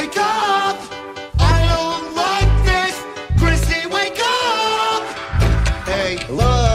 wake up. I don't like this. Chrissy, wake up. Hey, look.